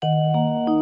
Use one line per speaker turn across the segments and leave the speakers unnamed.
you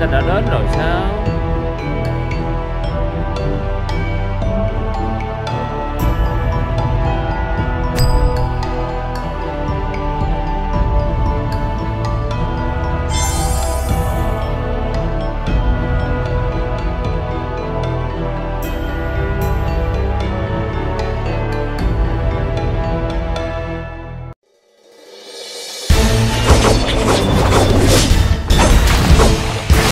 ta đã đến rồi sao?